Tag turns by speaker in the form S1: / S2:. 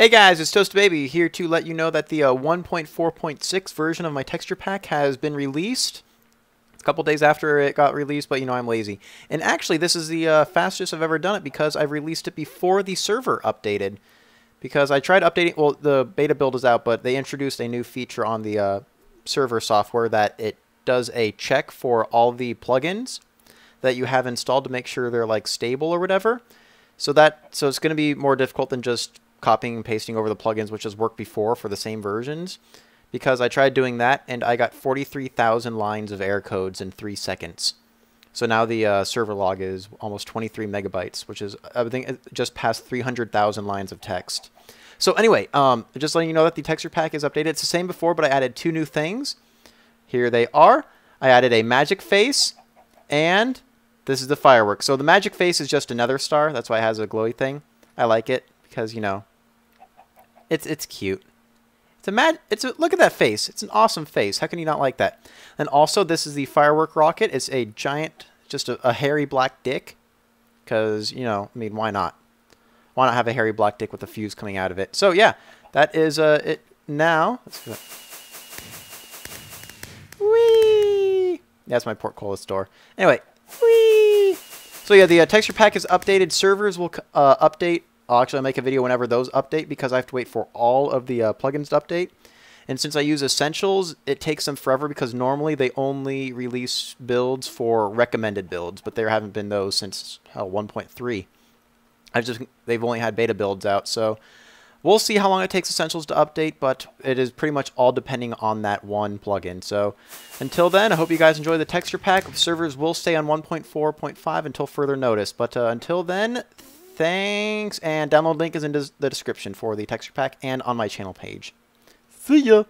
S1: Hey guys, it's Toast Baby here to let you know that the uh, 1.4.6 version of my texture pack has been released. A couple days after it got released, but you know I'm lazy. And actually, this is the uh, fastest I've ever done it because I've released it before the server updated. Because I tried updating, well, the beta build is out, but they introduced a new feature on the uh, server software that it does a check for all the plugins that you have installed to make sure they're like stable or whatever. So that so it's going to be more difficult than just copying and pasting over the plugins, which has worked before for the same versions. Because I tried doing that, and I got 43,000 lines of error codes in three seconds. So now the uh, server log is almost 23 megabytes, which is, I think, just past 300,000 lines of text. So anyway, um, just letting you know that the texture pack is updated. It's the same before, but I added two new things. Here they are. I added a magic face, and this is the fireworks. So the magic face is just another star. That's why it has a glowy thing. I like it because, you know, it's it's cute. It's a mad. It's a look at that face. It's an awesome face. How can you not like that? And also, this is the firework rocket. It's a giant, just a, a hairy black dick. Because you know, I mean, why not? Why not have a hairy black dick with a fuse coming out of it? So yeah, that is uh it. Now, wee. That's my portcullis store. Anyway, wee. So yeah, the uh, texture pack is updated. Servers will uh, update I'll actually make a video whenever those update because I have to wait for all of the uh, plugins to update. And since I use Essentials, it takes them forever because normally they only release builds for recommended builds, but there haven't been those since hell 1.3. I've just they've only had beta builds out, so we'll see how long it takes Essentials to update, but it is pretty much all depending on that one plugin. So until then, I hope you guys enjoy the texture pack. Servers will stay on 1.4.5 until further notice, but uh, until then, Thanks, and download link is in the description for the texture pack and on my channel page. See ya!